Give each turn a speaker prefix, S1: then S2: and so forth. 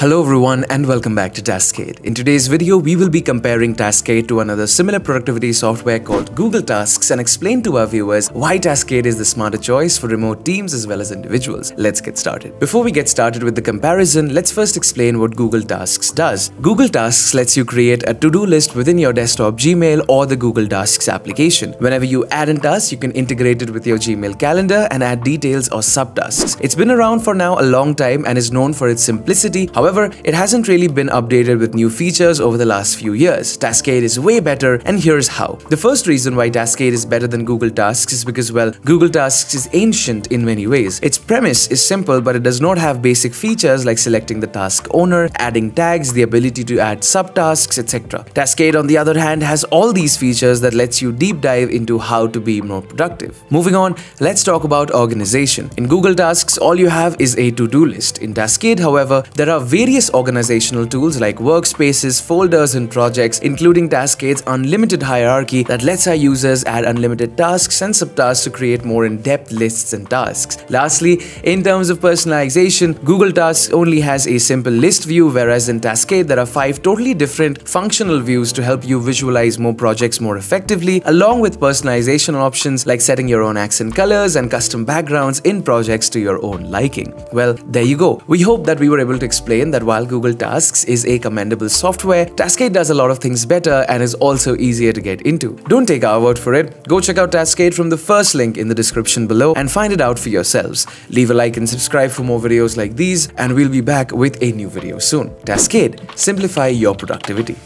S1: Hello everyone and welcome back to Taskade. In today's video, we will be comparing Taskade to another similar productivity software called Google Tasks and explain to our viewers why Taskade is the smarter choice for remote teams as well as individuals. Let's get started. Before we get started with the comparison, let's first explain what Google Tasks does. Google Tasks lets you create a to-do list within your desktop Gmail or the Google Tasks application. Whenever you add a task, you can integrate it with your Gmail calendar and add details or subtasks. It's been around for now a long time and is known for its simplicity. However, However, it hasn't really been updated with new features over the last few years. Taskade is way better and here's how. The first reason why Taskade is better than Google Tasks is because well, Google Tasks is ancient in many ways. Its premise is simple but it does not have basic features like selecting the task owner, adding tags, the ability to add subtasks, etc. Taskade on the other hand has all these features that lets you deep dive into how to be more productive. Moving on, let's talk about organization. In Google Tasks, all you have is a to-do list. In Taskade, however, there are various organizational tools like workspaces, folders, and projects, including Taskade's unlimited hierarchy that lets our users add unlimited tasks and subtasks to create more in-depth lists and tasks. Lastly, in terms of personalization, Google Tasks only has a simple list view, whereas in Taskade there are five totally different functional views to help you visualize more projects more effectively, along with personalization options like setting your own accent colors and custom backgrounds in projects to your own liking. Well, there you go. We hope that we were able to explain that while Google Tasks is a commendable software, Taskade does a lot of things better and is also easier to get into. Don't take our word for it. Go check out Taskade from the first link in the description below and find it out for yourselves. Leave a like and subscribe for more videos like these and we'll be back with a new video soon. Taskade, simplify your productivity.